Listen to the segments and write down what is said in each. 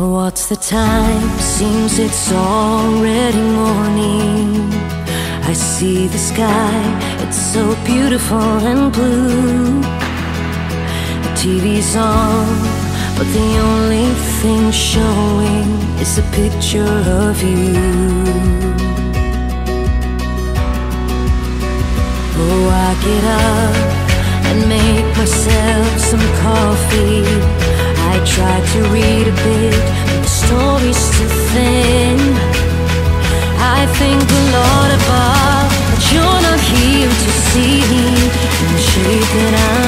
What's the time? Seems it's already morning. I see the sky, it's so beautiful and blue. The TV's on, but the only thing showing is a picture of you. Oh, I get up and make myself some coffee. In the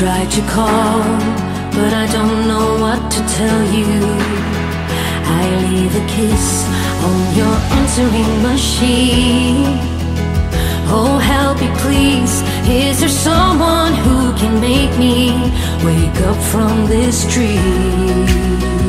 tried to call, but I don't know what to tell you. I leave a kiss on your answering machine. Oh, help me, please. Is there someone who can make me wake up from this dream?